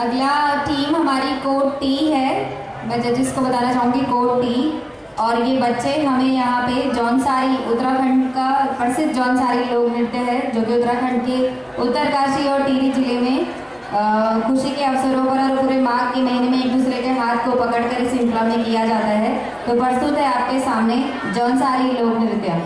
अगला टीम हमारी code T है। मैं जजिस को बताना चाहूँगी कोड टी और ये बच्चे हमें यहाँ पे जौनसारी, उत्तराखंड का प्रसिद्ध जौनसारी लोग नृत्य है, जो कि उत्तराखंड के उत्तरकाशी और टीरी ज़िले में खुशी के अवसरों पर और पूरे माघ के महीने में एक दूसरे के हाथ को पकड़कर इस श्रृंखला में किया जाता है। तो प्रस्तुत है आपके सामने जौनसारी लोक नृत्य।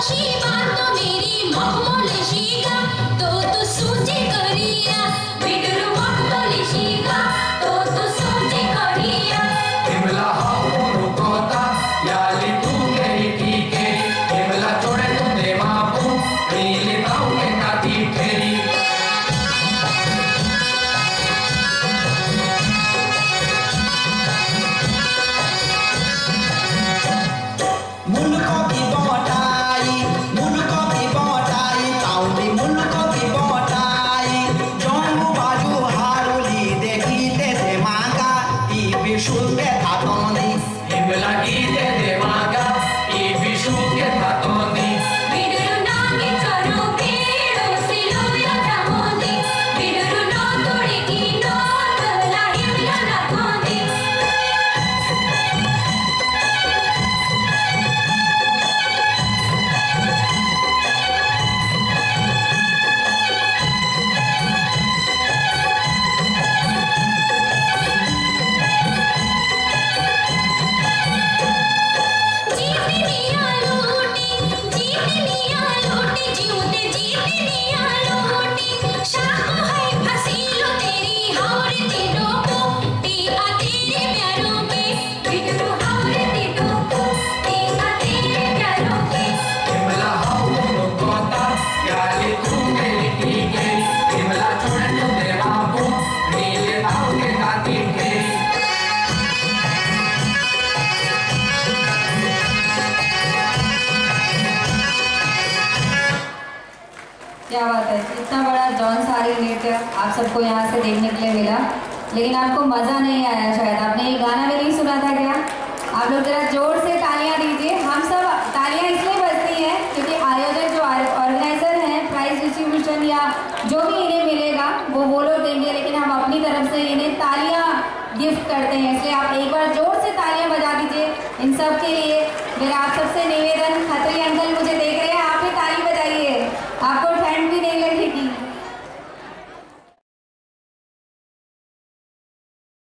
शी बात तो मेरी मखमल शी का क्या बात है? इतना बड़ा जॉन सारी नृत्य आप सबको यहाँ से देखने के लिए मिला। लेकिन आपको मज़ा नहीं आया शायद। आपने ये गाना भी नहीं सुना था क्या? आप लोग जरा ज़ोर से तालियाँ दीजिए। हम सब तालियाँ इसलिए बजती हैं क्योंकि आयोजक जो ऑर्गेनाइजर हैं प्राइज डिस्ट्रीब्यूशन या जो भी इन्हें मिलेगा, वो वो लोग देंगे। लेकिन हम अपनी तरफ़ से इन्हें तालियाँ गिफ्ट करते हैं। इसलिए आप एक बार ज़ोर से तालियाँ बजा दीजिए इन सब के लिए। मेरा आप